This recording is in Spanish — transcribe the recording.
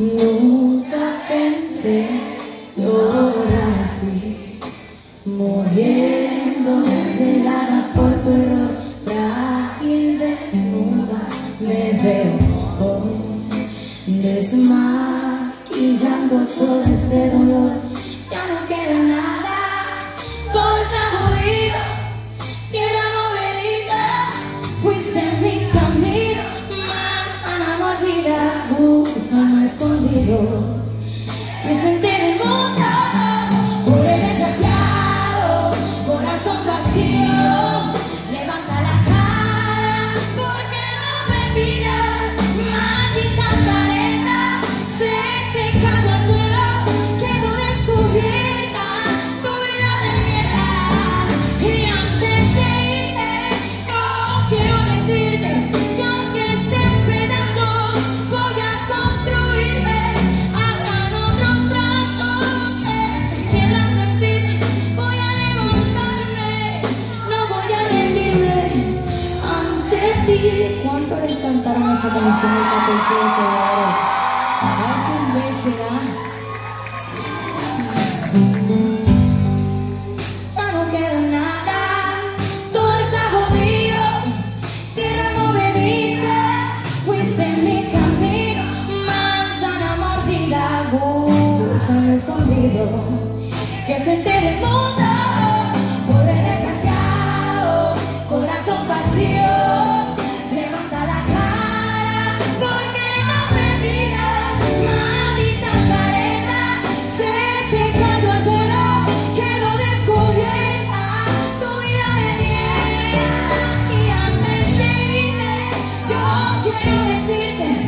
Nunca pensé llorar así, muriendo chillando todo ese dolor. Ya no queda Miguel, ¿cuánto les cantaron esa canción el 14? Hace un mes será. Ya no queda nada, todo está jodido, tierra movediza, fuiste en mi camino, manzana mordida, gozando escondido, que se te mundo. Bueno, decirte.